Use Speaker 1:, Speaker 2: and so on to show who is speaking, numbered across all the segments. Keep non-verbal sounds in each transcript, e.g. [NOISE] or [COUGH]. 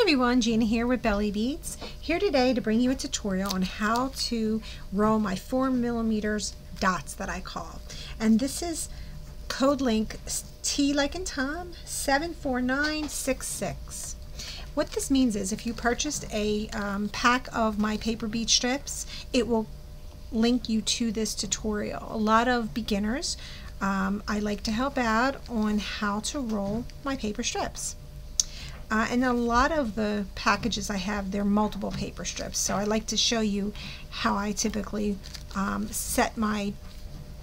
Speaker 1: Everyone, Gina here with Bellie Beads. Here today to bring you a tutorial on how to roll my 4 millimeters dots that I call. And this is code link T like in Tom 74966. What this means is if you purchased a um, pack of my paper bead strips, it will link you to this tutorial. A lot of beginners um, I like to help out on how to roll my paper strips. Uh, and a lot of the packages I have, they're multiple paper strips. So I like to show you how I typically um, set my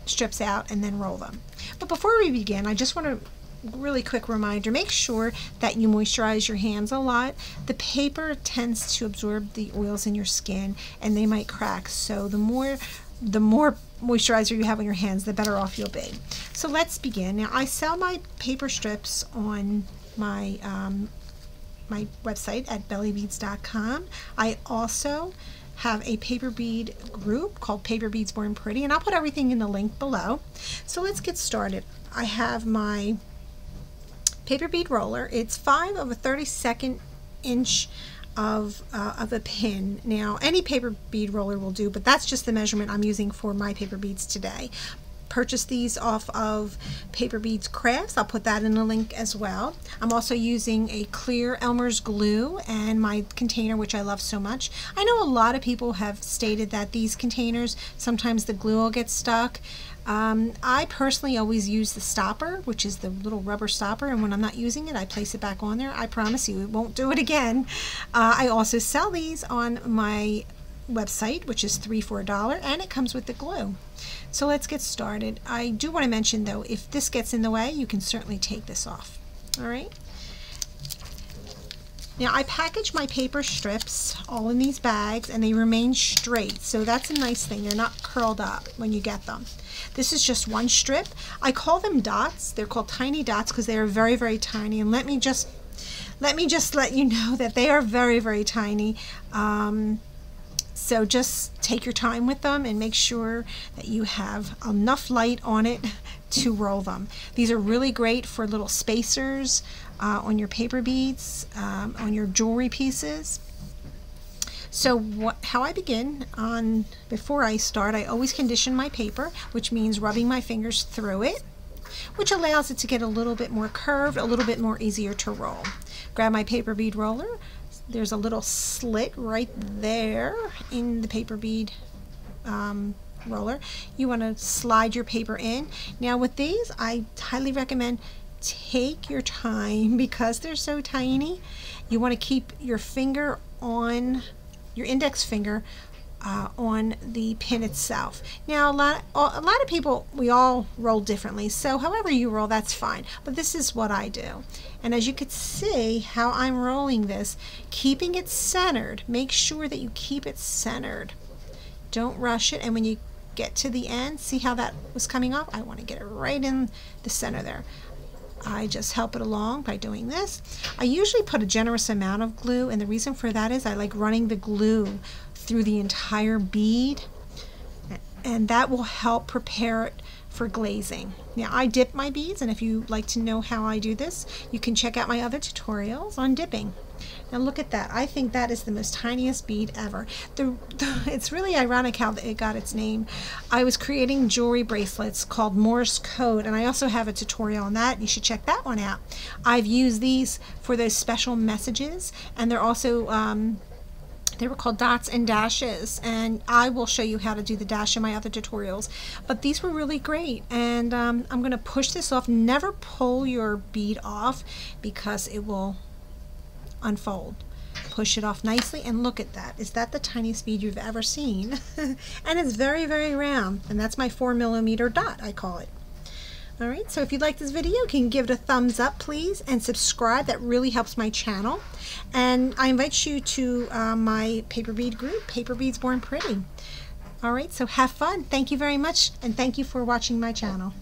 Speaker 1: strips out and then roll them. But before we begin, I just want to really quick reminder make sure that you moisturize your hands a lot the paper tends to absorb the oils in your skin and they might crack so the more the more moisturizer you have on your hands the better off you'll be so let's begin now I sell my paper strips on my um, my website at belliebeads.com. I also have a paper bead group called Paper Beads Born Pretty, and I'll put everything in the link below. So let's get started. I have my paper bead roller. It's 5 of a 32nd inch of, uh, of a pin. Now, any paper bead roller will do, but that's just the measurement I'm using for my paper beads today purchase these off of Paper Beads Crafts. I'll put that in the link as well. I'm also using a clear Elmer's glue and my container, which I love so much. I know a lot of people have stated that these containers, sometimes the glue will get stuck. Um, I personally always use the stopper, which is the little rubber stopper, and when I'm not using it, I place it back on there. I promise you it won't do it again. Uh, I also sell these on my website, which is three for a dollar, and it comes with the glue. So let's get started. I do want to mention though, if this gets in the way, you can certainly take this off. All right. Now I package my paper strips all in these bags and they remain straight. So that's a nice thing. They're not curled up when you get them. This is just one strip. I call them dots. They're called tiny dots because they are very, very tiny. And let me just let me just let you know that they are very, very tiny. Um, so just take your time with them and make sure that you have enough light on it [LAUGHS] to roll them. These are really great for little spacers uh, on your paper beads, um, on your jewelry pieces. So what, how I begin on before I start, I always condition my paper, which means rubbing my fingers through it, which allows it to get a little bit more curved, a little bit more easier to roll. Grab my paper bead roller, there's a little slit right there in the paper bead um, roller. You want to slide your paper in. Now with these, I highly recommend take your time [LAUGHS] because they're so tiny. You want to keep your finger on, your index finger uh, on the pin itself. Now, a lot, a lot of people, we all roll differently, so however you roll, that's fine. But this is what I do. And as you can see how I'm rolling this, keeping it centered, make sure that you keep it centered. Don't rush it, and when you get to the end, see how that was coming off? I want to get it right in the center there. I just help it along by doing this. I usually put a generous amount of glue and the reason for that is I like running the glue through the entire bead and that will help prepare it for glazing. Now I dip my beads and if you like to know how I do this you can check out my other tutorials on dipping. Now look at that. I think that is the most tiniest bead ever. The, the, [LAUGHS] it's really ironic how it got its name. I was creating jewelry bracelets called Morse Code, and I also have a tutorial on that. You should check that one out. I've used these for those special messages, and they're also um, they were called dots and dashes and I will show you how to do the dash in my other tutorials but these were really great and um, I'm gonna push this off never pull your bead off because it will unfold. Push it off nicely and look at that. Is that the tiniest bead you've ever seen? [LAUGHS] and it's very, very round. And that's my four millimeter dot, I call it. All right, so if you like this video, you can give it a thumbs up, please, and subscribe. That really helps my channel. And I invite you to uh, my paper bead group, Paper Beads Born Pretty. All right, so have fun. Thank you very much, and thank you for watching my channel.